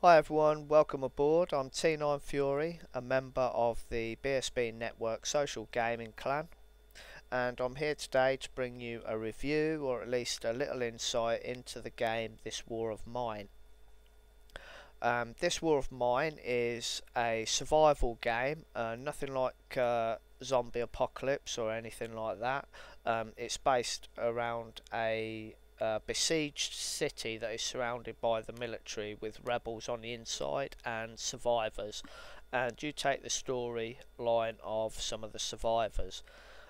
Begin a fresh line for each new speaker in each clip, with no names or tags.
Hi everyone, welcome aboard. I'm T9 Fury, a member of the BSB Network social gaming clan, and I'm here today to bring you a review or at least a little insight into the game This War of Mine. Um, this War of Mine is a survival game, uh, nothing like uh, Zombie Apocalypse or anything like that. Um, it's based around a uh, besieged city that is surrounded by the military with rebels on the inside and survivors. And you take the storyline of some of the survivors.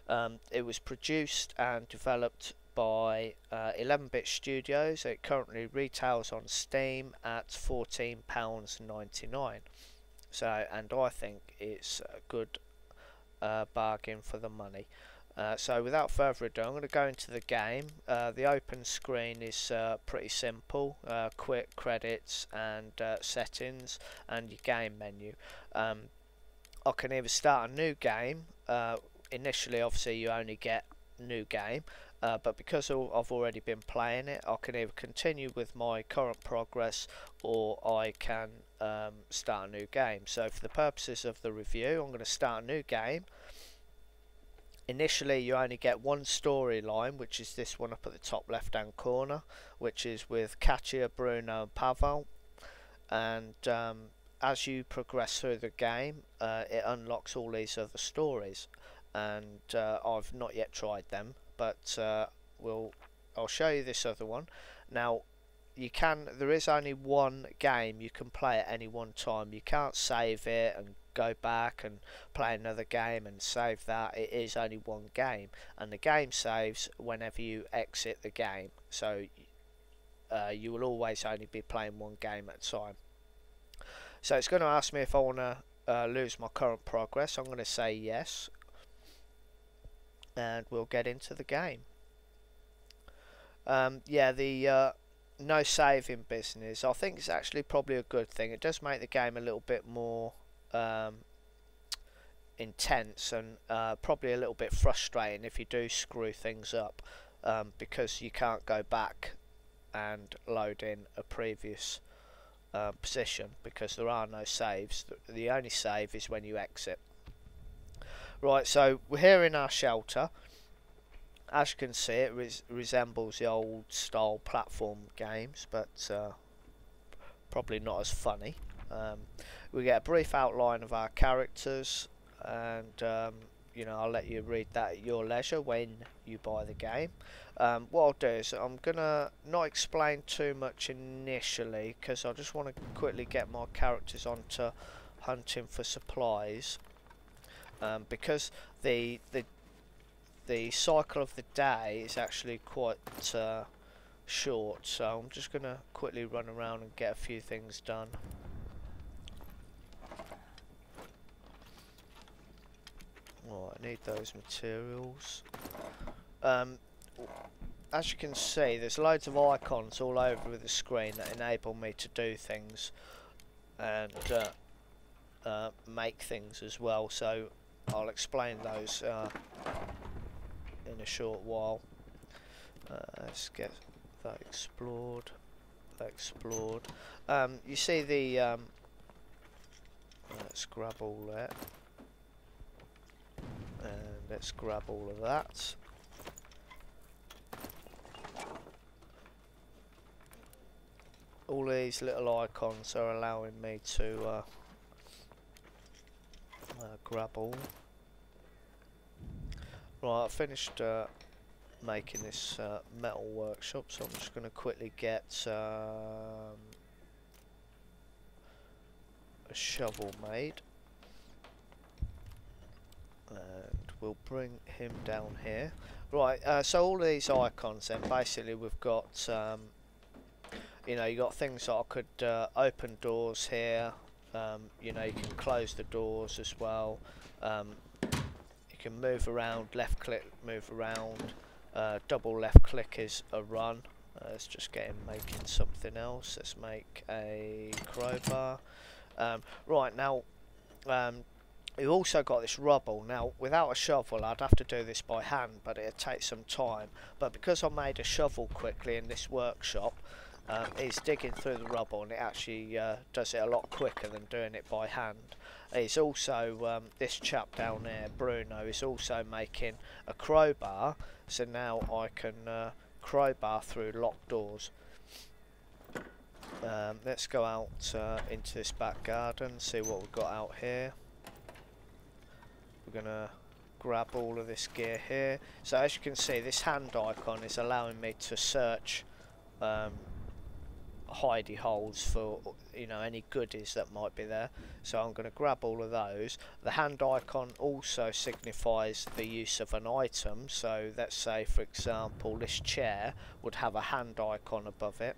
Um, it was produced and developed by 11-bit uh, Studios. It currently retails on Steam at £14.99. So, and I think it's a good uh, bargain for the money. Uh, so without further ado, I'm going to go into the game. Uh, the open screen is uh, pretty simple, uh, quick credits and uh, settings and your game menu. Um, I can either start a new game, initially obviously you only get new game, but because I've already been playing it, I can either continue with my current progress or I can um, start a new game. So for the purposes of the review, I'm going to start a new game initially you only get one storyline which is this one up at the top left hand corner which is with Katia, Bruno and Pavel. And um, as you progress through the game uh, it unlocks all these other stories. And uh, I've not yet tried them but uh, we'll I'll show you this other one. Now you can there is only one game you can play at any one time. You can't save it and go back and play another game and save that. It is only one game and the game saves whenever you exit the game. So uh, you will always only be playing one game at a time. So it's going to ask me if I want to uh, lose my current progress. I'm going to say yes and we'll get into the game. Um, yeah the uh, no saving business I think it's actually probably a good thing it does make the game a little bit more um, intense and uh, probably a little bit frustrating if you do screw things up um, because you can't go back and load in a previous uh, position because there are no saves. The only save is when you exit. Right, so we're here in our shelter. As you can see, it res resembles the old style platform games, but uh, probably not as funny. Um, we get a brief outline of our characters and um, you know I'll let you read that at your leisure when you buy the game um, what I'll do is I'm gonna not explain too much initially because I just want to quickly get my characters onto hunting for supplies um, because the the the cycle of the day is actually quite uh, short so I'm just gonna quickly run around and get a few things done I need those materials. Um, as you can see, there's loads of icons all over the screen that enable me to do things and uh, uh, make things as well. So I'll explain those uh, in a short while. Uh, let's get that explored. That explored. Um, you see the. Um, let's grab all that and let's grab all of that all these little icons are allowing me to uh, uh, grab all right I finished uh, making this uh, metal workshop so I'm just going to quickly get um, a shovel made. And we'll bring him down here. Right uh, so all these icons then basically we've got um, you know you got things that I could uh, open doors here. Um, you know you can close the doors as well. Um, you can move around left click move around uh, double left click is a run uh, let's just get him making something else let's make a crowbar um, right now um, We've also got this rubble. Now, without a shovel, I'd have to do this by hand, but it'd take some time. But because I made a shovel quickly in this workshop, um, digging through the rubble and it actually uh, does it a lot quicker than doing it by hand. It's also, um, this chap down there, Bruno, is also making a crowbar, so now I can uh, crowbar through locked doors. Um, let's go out uh, into this back garden, see what we've got out here. We're going to grab all of this gear here. So as you can see, this hand icon is allowing me to search um, hidey holes for you know any goodies that might be there. So I'm going to grab all of those. The hand icon also signifies the use of an item. So let's say for example this chair would have a hand icon above it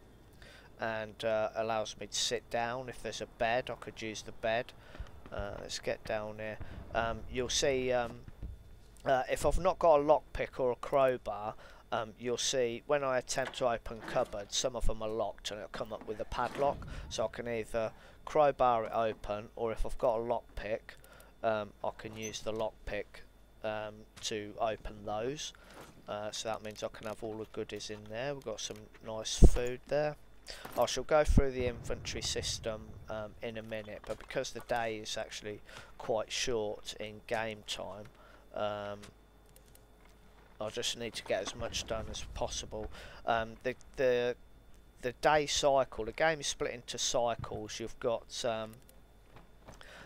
and uh, allows me to sit down. If there's a bed I could use the bed. Uh, let's get down here. Um, you'll see um, uh, if I've not got a lockpick or a crowbar um, you'll see when I attempt to open cupboards, some of them are locked and it'll come up with a padlock. So I can either crowbar it open, or if I've got a lockpick, um, I can use the lockpick um, to open those. Uh, so that means I can have all the goodies in there. We've got some nice food there. I shall go through the inventory system um, in a minute, but because the day is actually quite short in game time, um, I just need to get as much done as possible. Um, the the the day cycle, the game is split into cycles. You've got um,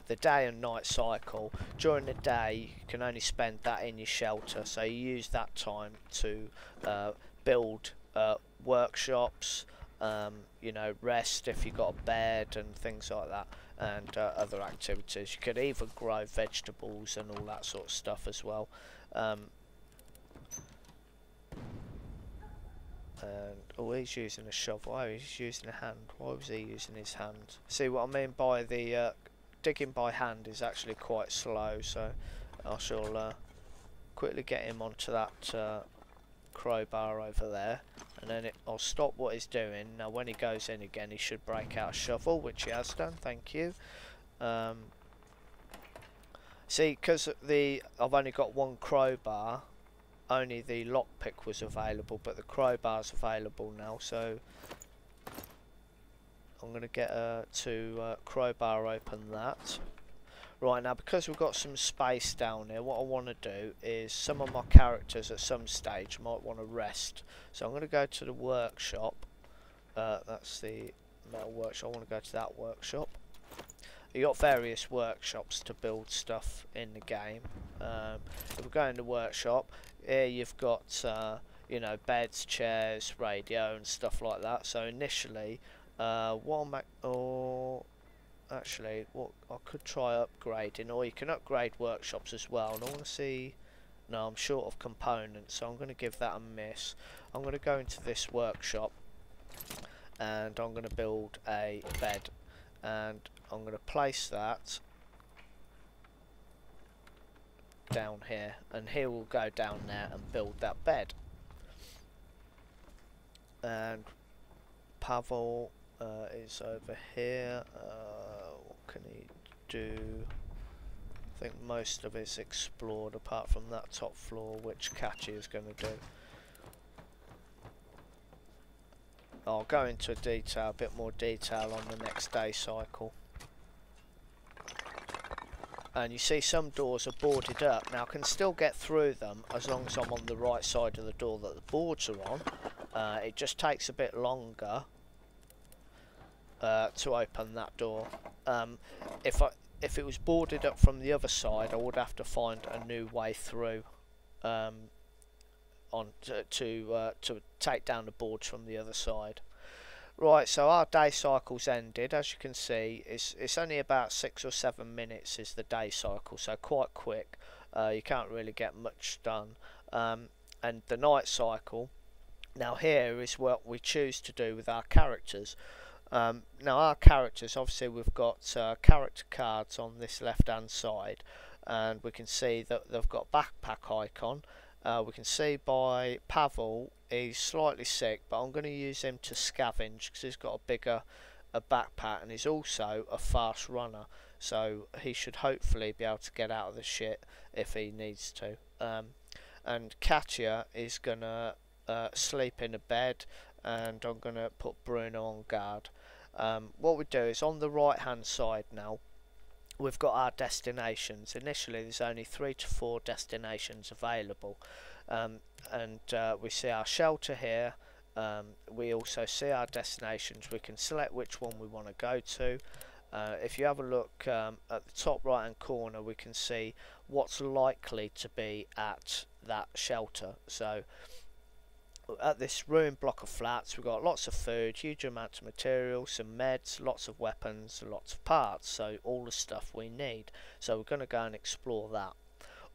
the day and night cycle. During the day, you can only spend that in your shelter, so you use that time to uh, build uh, workshops. Um, you know, rest if you've got a bed and things like that, and uh, other activities. You could even grow vegetables and all that sort of stuff as well. Um, And oh, he's using a shovel. Oh, he's using a hand. Why was he using his hand? See what I mean by the uh, digging by hand is actually quite slow. So I shall uh, quickly get him onto that uh, crowbar over there, and then it, I'll stop what he's doing. Now, when he goes in again, he should break out a shovel, which he has done. Thank you. Um, see, because the I've only got one crowbar only the lockpick was available, but the crowbar's available now, so I'm going to get uh, to uh, crowbar open that. Right, now because we've got some space down here, what I want to do is some of my characters at some stage might want to rest. So I'm going to go to the workshop. Uh, that's the metal workshop. I want to go to that workshop. You got various workshops to build stuff in the game. Um, if we go in the workshop, here you've got uh, you know beds, chairs, radio, and stuff like that. So initially, uh, what i or actually, what I could try upgrading, or you can upgrade workshops as well. And I want to see. No, I'm short of components, so I'm going to give that a miss. I'm going to go into this workshop, and I'm going to build a bed, and I'm going to place that down here and he will go down there and build that bed. And Pavel uh, is over here. Uh, what can he do? I think most of it's explored apart from that top floor which Katia is going to do. I'll go into detail, a bit more detail on the next day cycle and you see some doors are boarded up. Now I can still get through them as long as I'm on the right side of the door that the boards are on. Uh, it just takes a bit longer uh, to open that door. Um, if I if it was boarded up from the other side I would have to find a new way through um, on to to, uh, to take down the boards from the other side Right, so our day cycle's ended. As you can see, it's it's only about six or seven minutes is the day cycle, so quite quick. Uh, you can't really get much done. Um, and the night cycle, now here is what we choose to do with our characters. Um, now our characters, obviously we've got uh, character cards on this left hand side, and we can see that they've got backpack icon. Uh, we can see by Pavel he's slightly sick, but I'm going to use him to scavenge because he's got a bigger a backpack and he's also a fast runner. So he should hopefully be able to get out of the shit if he needs to. Um, and Katia is going to uh, sleep in a bed and I'm going to put Bruno on guard. Um, what we do is on the right hand side now we've got our destinations. Initially there's only three to four destinations available um, and uh, we see our shelter here. Um, we also see our destinations. We can select which one we want to go to. Uh, if you have a look um, at the top right hand corner we can see what's likely to be at that shelter. So at this ruined block of flats we've got lots of food, huge amounts of material, some meds, lots of weapons, lots of parts, so all the stuff we need. So we're going to go and explore that.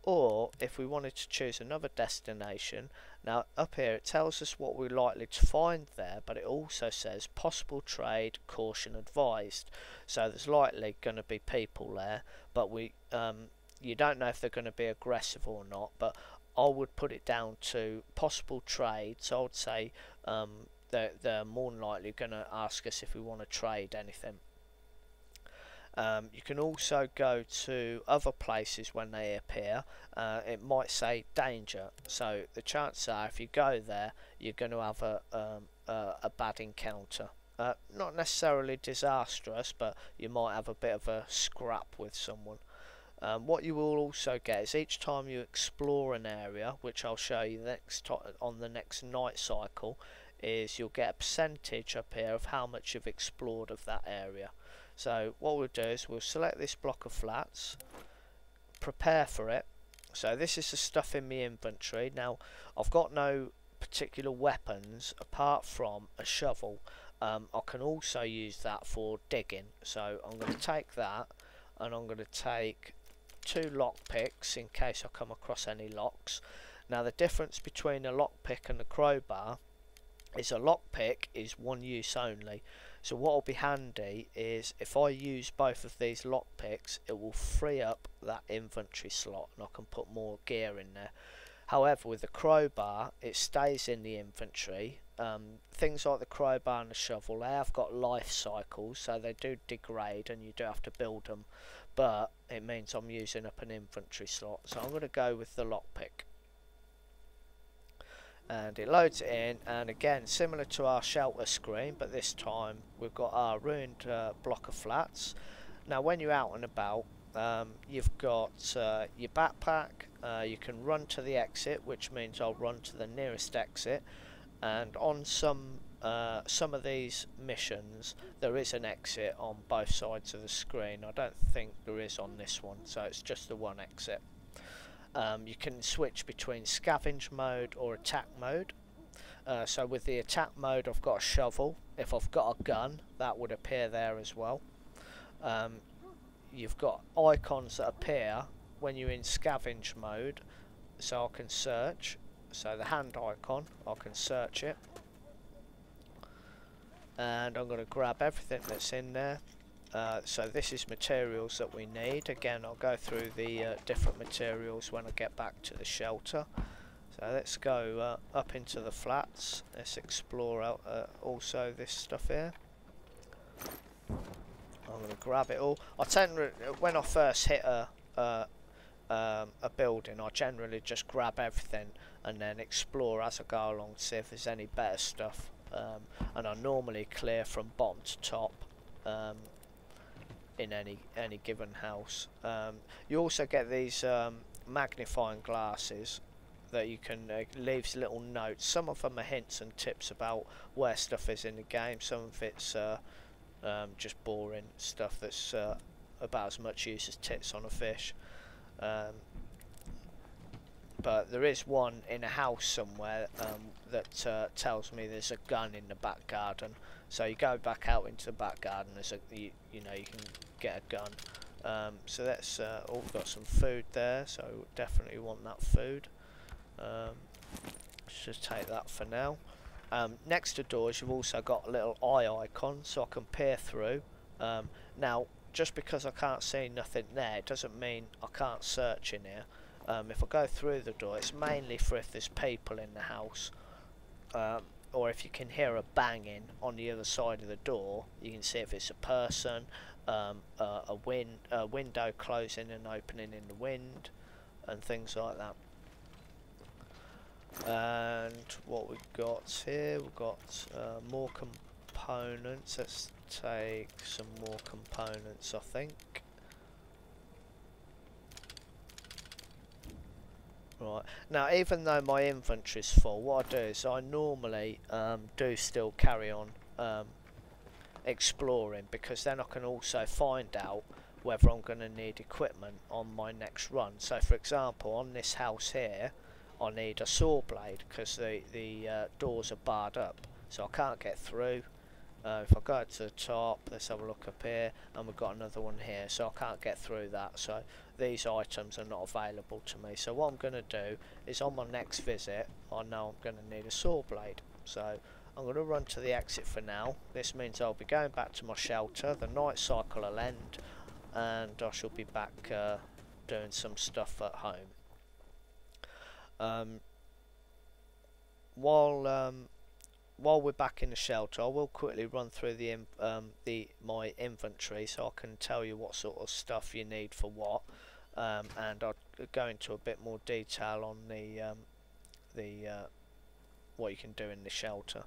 Or if we wanted to choose another destination, now up here it tells us what we're likely to find there, but it also says possible trade, caution advised. So there's likely going to be people there, but we um, you don't know if they're going to be aggressive or not, but I would put it down to possible trade. So I would say um, they're, they're more likely going to ask us if we want to trade anything. Um, you can also go to other places when they appear. Uh, it might say danger. So the chances are if you go there, you're going to have a, um, a, bad encounter. Uh, not necessarily disastrous, but you might have a bit of a scrap with someone. Um, what you will also get is each time you explore an area, which I'll show you next on the next night cycle, is you'll get a percentage up here of how much you've explored of that area. So what we'll do is we'll select this block of flats, prepare for it. So this is the stuff in my inventory. Now I've got no particular weapons apart from a shovel. Um, I can also use that for digging. So I'm going to take that and I'm going to take two lock picks in case I come across any locks. Now the difference between a lockpick and a crowbar is a lockpick is one use only. So what will be handy is if I use both of these lockpicks, it will free up that inventory slot and I can put more gear in there. However, with the crowbar, it stays in the inventory. Um, things like the crowbar and the shovel, they have got life cycles, so they do degrade and you do have to build them but it means I'm using up an inventory slot so I'm going to go with the lockpick and it loads it in and again similar to our shelter screen but this time we've got our ruined uh, block of flats. Now when you're out and about um, you've got uh, your backpack uh, you can run to the exit which means I'll run to the nearest exit. And on some uh, some of these missions there is an exit on both sides of the screen. I don't think there is on this one so it's just the one exit um, you can switch between scavenge mode or attack mode. Uh, so with the attack mode I've got a shovel. If I've got a gun that would appear there as well. Um, you've got icons that appear when you're in scavenge mode. So I can search. So the hand icon I can search it. And I'm going to grab everything that's in there uh, so this is materials that we need. Again I'll go through the uh, different materials when I get back to the shelter. So let's go uh, up into the flats. Let's explore out uh, also this stuff here. I'm going to grab it all. I tend when I first hit a um, a building I generally just grab everything and then explore as I go along to see if there's any better stuff. Um, and I normally clear from bottom to top. Um, in any any given house. Um, you also get these um, magnifying glasses that you can uh, leaves little notes. Some of them are hints and tips about where stuff is in the game. Some of it's uh, um, just boring stuff that's uh, about as much use as tits on a fish. Um, but there is one in a house somewhere um, that uh, tells me there's a gun in the back garden so you go back out into the back garden there's a you, you know you can get a gun. Um, so that's uh, oh we've got some food there so definitely want that food. Um, let's just take that for now. Um, next to doors you've also got a little eye icon so I can peer through. Um, now just because I can't see nothing there it doesn't mean I can't search in here. Um, if I go through the door it's mainly for if there's people in the house um, or if you can hear a banging on the other side of the door you can see if it's a person um, uh, a, win a window closing and opening in the wind and things like that. And what we've got here we've got uh, more components. Let's take some more components I think. Right. Now even though my inventory's full what I do is I normally um, do still carry on um, exploring because then I can also find out whether I'm going to need equipment on my next run. So for example on this house here I need a saw blade because the, the uh, doors are barred up so I can't get through. Uh, if I go to the top, let's have a look up here and we've got another one here so I can't get through that. So these items are not available to me. So what I'm going to do is on my next visit I know I'm going to need a saw blade. So I'm going to run to the exit for now. This means I'll be going back to my shelter. The night cycle will end and I shall be back uh, doing some stuff at home. Um, while um, while we're back in the shelter, I will quickly run through the um, the my inventory so I can tell you what sort of stuff you need for what, um, and I'll go into a bit more detail on the um, the uh, what you can do in the shelter.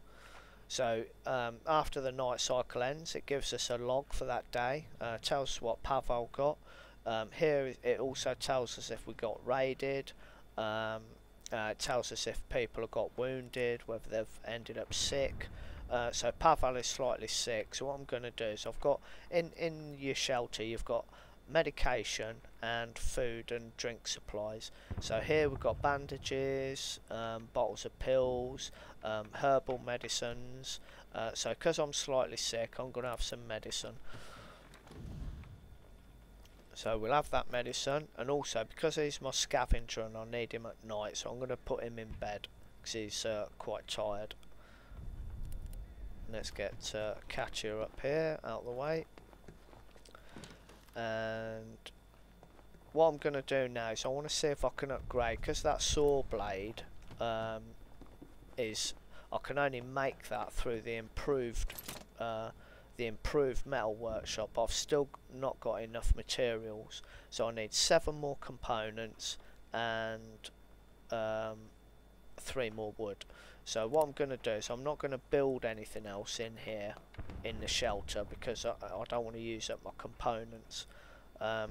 So um, after the night cycle ends, it gives us a log for that day. Uh, tells us what Pavel got. Um, here it also tells us if we got raided. Um, uh, it tells us if people have got wounded, whether they've ended up sick. Uh, so Pavel is slightly sick. So what I'm going to do is I've got in in your shelter you've got medication and food and drink supplies. So here we've got bandages, um, bottles of pills, um, herbal medicines. Uh, so because I'm slightly sick, I'm going to have some medicine. So we'll have that medicine, and also because he's my scavenger and I need him at night, so I'm going to put him in bed because he's uh, quite tired. Let's get uh, up here, out of the way. And what I'm going to do now is I want to see if I can upgrade, because that saw blade um, is, I can only make that through the improved uh, the improved metal workshop. I've still not got enough materials so I need seven more components and um, three more wood. So what I'm going to do is I'm not going to build anything else in here in the shelter because I, I don't want to use up my components. Um,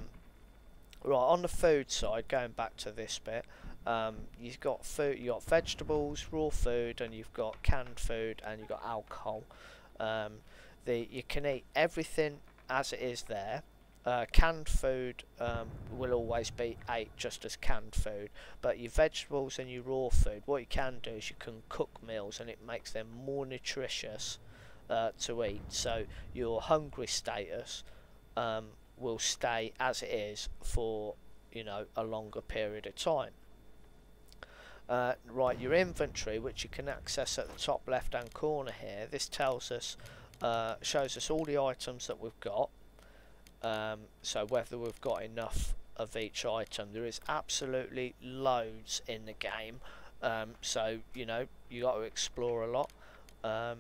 right on the food side going back to this bit um, you've got food you got vegetables raw food and you've got canned food and you've got alcohol um, the you can eat everything as it is there. Uh, canned food um, will always be ate just as canned food, but your vegetables and your raw food, what you can do is you can cook meals and it makes them more nutritious uh, to eat. So your hungry status um, will stay as it is for you know a longer period of time. Uh, right, your inventory, which you can access at the top left hand corner here, this tells us uh, shows us all the items that we've got um, so whether we've got enough of each item. There is absolutely loads in the game um, so you know you got to explore a lot. Um,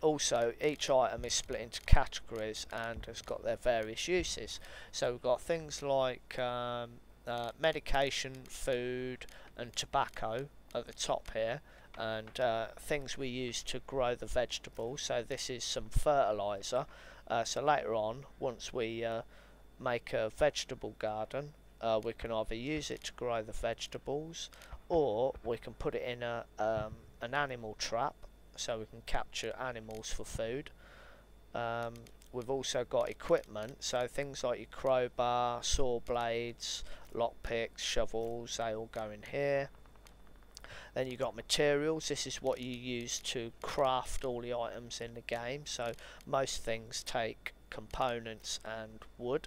also each item is split into categories and has got their various uses. So we've got things like um, uh, medication food and tobacco at the top here and uh, things we use to grow the vegetables so this is some fertilizer. Uh, so later on once we uh, make a vegetable garden uh, we can either use it to grow the vegetables or we can put it in a um, an animal trap so we can capture animals for food. Um, we've also got equipment so things like your crowbar saw blades lockpicks shovels they all go in here then you've got materials. This is what you use to craft all the items in the game. So most things take components and wood.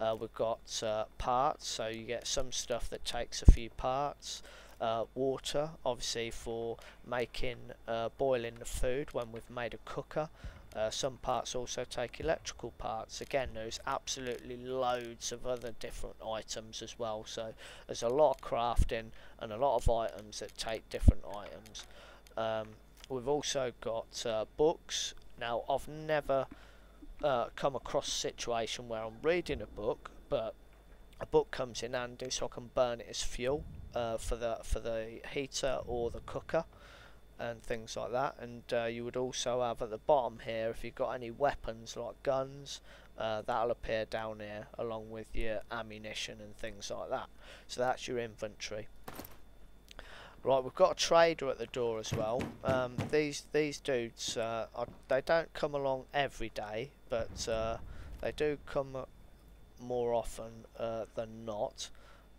Uh, we've got uh, parts, so you get some stuff that takes a few parts. Uh, water, obviously for making, uh, boiling the food when we've made a cooker. Uh, some parts also take electrical parts. Again, there's absolutely loads of other different items as well. So there's a lot of crafting and a lot of items that take different items. Um, we've also got uh, books. Now, I've never uh, come across a situation where I'm reading a book, but a book comes in handy so I can burn it as fuel. uh, for the for the heater or the cooker and things like that. And uh, you would also have at the bottom here if you've got any weapons like guns uh, that'll appear down here along with your ammunition and things like that. So that's your inventory right we've got a trader at the door as well. Um, these these dudes uh, are, they don't come along every day but uh, they do come more often uh, than not.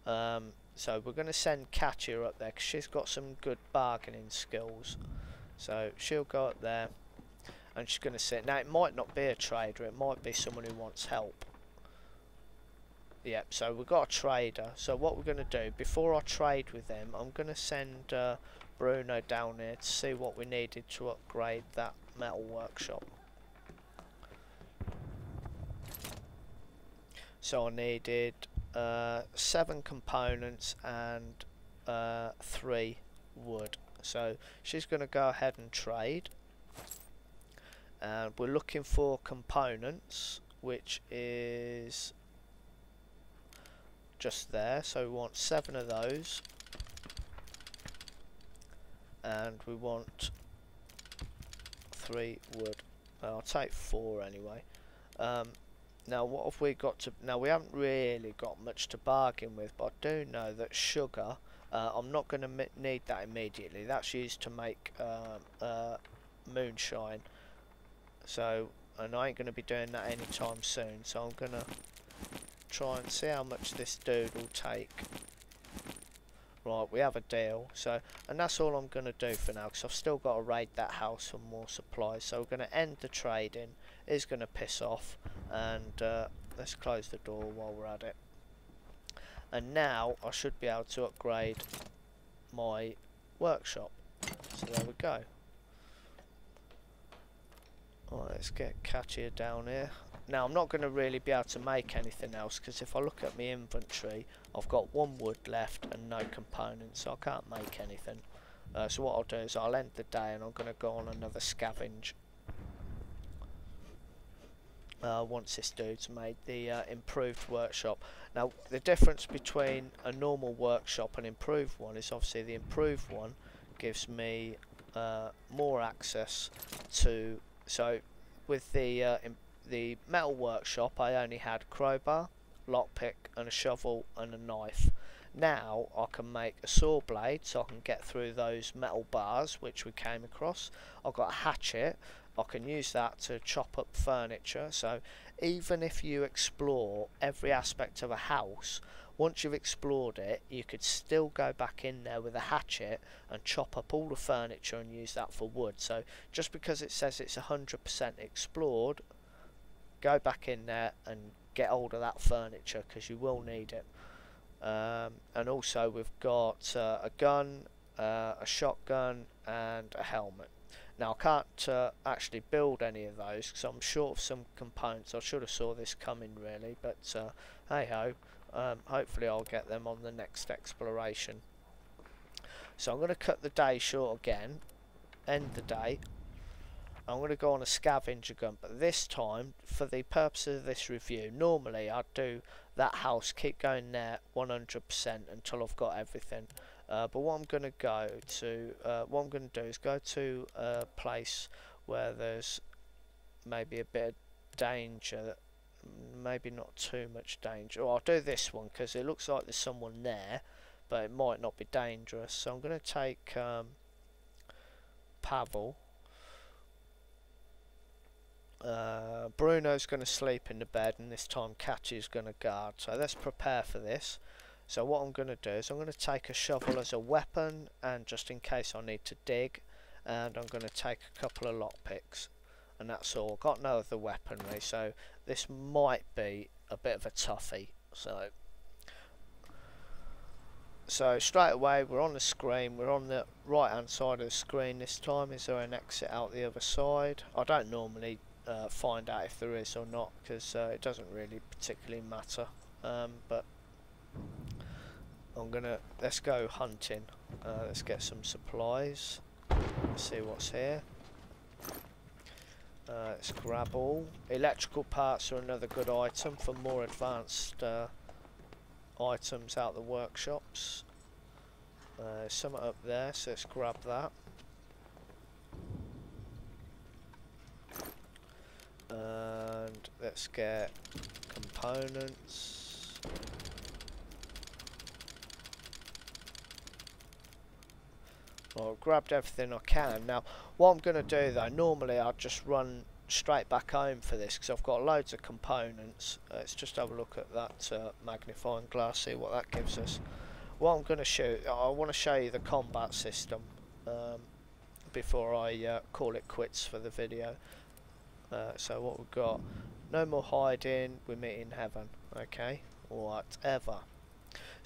Um, so we're going to send Katia up there because she's got some good bargaining skills. So she'll go up there and she's going to sit. Now it might not be a trader, it might be someone who wants help. Yep, so we've got a trader. So what we're going to do, before I trade with them, I'm going to send uh, Bruno down here to see what we needed to upgrade that metal workshop. So I needed uh, seven components and uh, three wood. So she's going to go ahead and trade. And we're looking for components, which is just there. So we want seven of those. And we want three wood. I'll take four anyway. Um, now what have we got to... Now we haven't really got much to bargain with, but I do know that sugar... Uh, I'm not going to need that immediately. That's used to make uh, uh, moonshine. So, and I ain't going to be doing that anytime soon. So I'm going to try and see how much this dude will take. Right, we have a deal. So, and that's all I'm going to do for now, because I've still got to raid that house for more supplies. So we're going to end the trading. It's going to piss off and uh, let's close the door while we're at it. And now I should be able to upgrade my workshop. So there we go. Alright, let's get Katia down here. Now I'm not going to really be able to make anything else because if I look at my inventory I've got one wood left and no components so I can't make anything. Uh, so what I'll do is I'll end the day and I'm going to go on another scavenge uh, once this dude's made the uh, improved workshop. Now the difference between a normal workshop and improved one is obviously the improved one gives me uh, more access to so with the uh, the metal workshop I only had crowbar, lockpick and a shovel and a knife. Now I can make a saw blade so I can get through those metal bars which we came across. I've got a hatchet I can use that to chop up furniture. So even if you explore every aspect of a house once you've explored it you could still go back in there with a hatchet and chop up all the furniture and use that for wood. So just because it says it's 100% explored go back in there and get hold of that furniture because you will need it. Um, and also we've got uh, a gun uh, a shotgun and a helmet now I can't uh, actually build any of those because I'm short of some components. I should have saw this coming really, but uh, hey ho, um, hopefully I'll get them on the next exploration. So I'm going to cut the day short again, end the day. I'm going to go on a scavenger gun, but this time, for the purpose of this review, normally I'd do that house, keep going there 100% until I've got everything. Uh, but what I'm going to go to, uh, what I'm going to do is go to a place where there's maybe a bit of danger, maybe not too much danger. I'll do this one because it looks like there's someone there, but it might not be dangerous. So I'm going to take um, Pavel. Uh, Bruno's going to sleep in the bed and this time Katia's going to guard. So let's prepare for this. So what I'm going to do is I'm going to take a shovel as a weapon and just in case I need to dig and I'm going to take a couple of lockpicks and that's all. Got no other weaponry so this might be a bit of a toughie. So so straight away we're on the screen, we're on the right hand side of the screen this time. Is there an exit out the other side? I don't normally uh, find out if there is or not because uh, it doesn't really particularly matter um, but I'm gonna let's go hunting. Uh, let's get some supplies. Let's see what's here. Uh, let's grab all electrical parts are another good item for more advanced uh, items out the workshops. Uh, some up there, so let's grab that. And let's get components. Well, I've grabbed everything I can. Now, what I'm going to do though, normally I'll just run straight back home for this because I've got loads of components. Uh, let's just have a look at that uh, magnifying glass, see what that gives us. What I'm going to show, I want to show you the combat system um, before I uh, call it quits for the video. Uh, so what we've got, no more hiding, we meet in heaven, okay, whatever.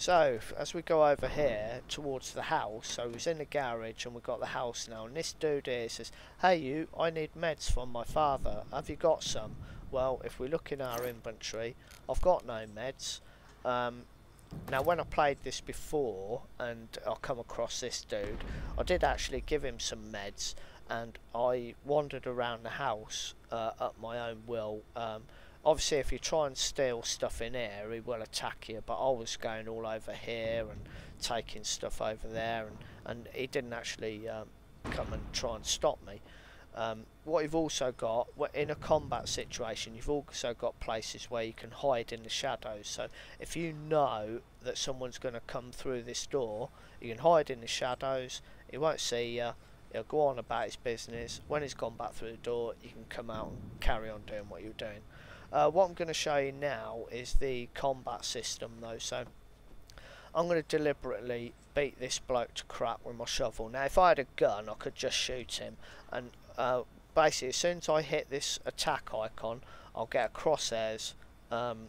So, as we go over here towards the house, so he's in the garage and we've got the house now, and this dude here says, Hey you, I need meds from my father, have you got some? Well, if we look in our inventory, I've got no meds. Um, now when I played this before and I come across this dude, I did actually give him some meds and I wandered around the house uh, at my own will. Um, obviously if you try and steal stuff in here he will attack you but I was going all over here and taking stuff over there and, and he didn't actually um, come and try and stop me. Um, what you've also got in a combat situation you've also got places where you can hide in the shadows. So if you know that someone's going to come through this door you can hide in the shadows. He won't see you he'll go on about his business. When he's gone back through the door you can come out and carry on doing what you're doing uh, what I'm going to show you now is the combat system though. So I'm going to deliberately beat this bloke to crap with my shovel. Now if I had a gun I could just shoot him and uh, basically as soon as I hit this attack icon I'll get a crosshairs um,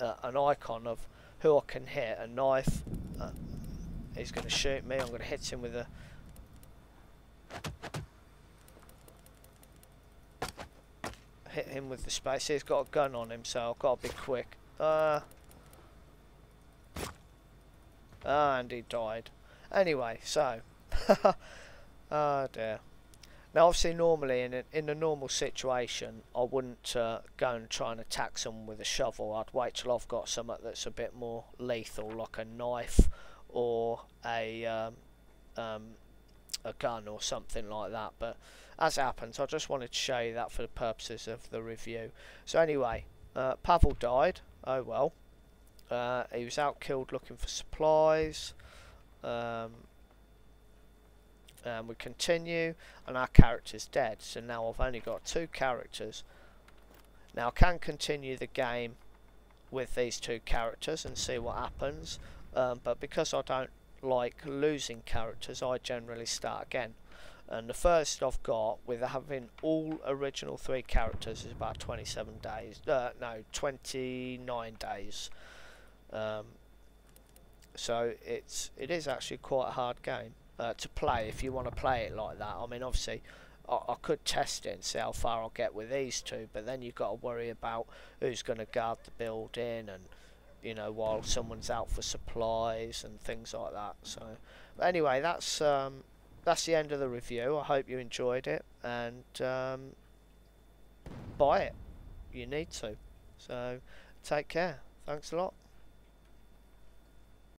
uh, an icon of who I can hit. A knife uh, he's going to shoot me. I'm going to hit him with a hit him with the space. He's got a gun on him, so I've got to be quick. Uh, ah, and he died. Anyway, so. oh dear. Now, obviously, normally in a, in a normal situation, I wouldn't uh, go and try and attack someone with a shovel. I'd wait till I've got something that's a bit more lethal, like a knife or a um, um, a gun or something like that. But as happens, I just wanted to show you that for the purposes of the review. So anyway, uh, Pavel died. Oh well. Uh, he was out killed looking for supplies. Um, and we continue, and our character's dead. So now I've only got two characters. Now I can continue the game with these two characters and see what happens. Um, but because I don't like losing characters, I generally start again. And the first I've got with having all original three characters is about 27 days uh, no 29 days. Um, so it's it is actually quite a hard game uh, to play if you want to play it like that. I mean obviously I, I, could test it and see how far I'll get with these two but then you've got to worry about who's going to guard the building and you know while someone's out for supplies and things like that so anyway that's um, that's the end of the review. I hope you enjoyed it and um, buy it. You need to. So take care. Thanks a lot.